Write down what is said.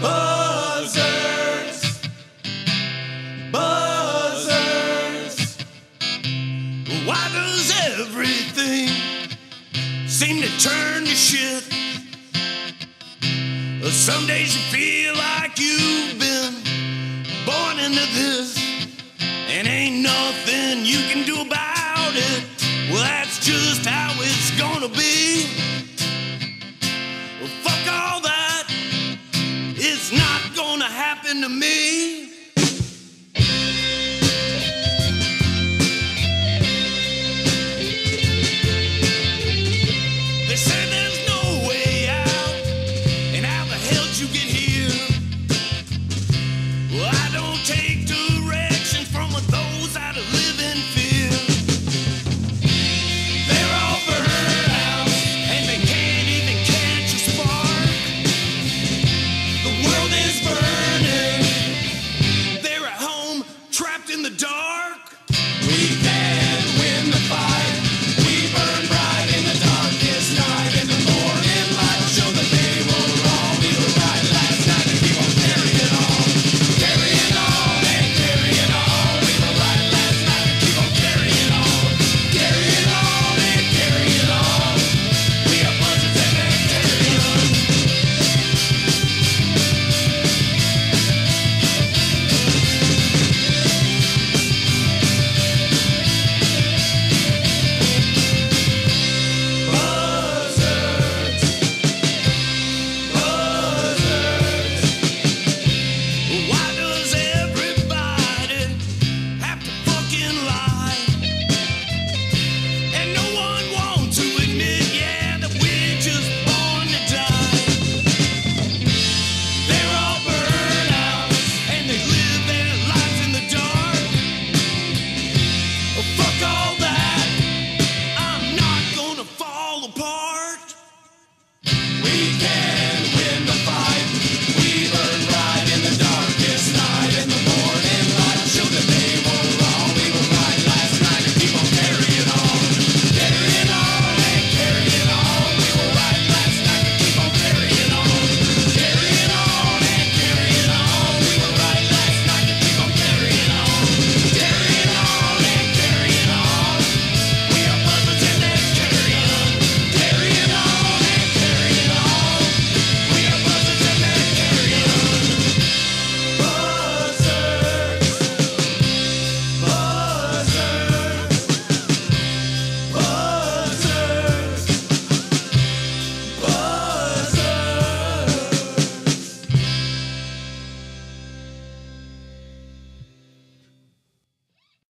Buzzards! Buzzards! Why does everything seem to turn to shit? Some days you feel like you've been born into this, and ain't nothing you can do about it. Well, that's just how it's gonna be. happened to me.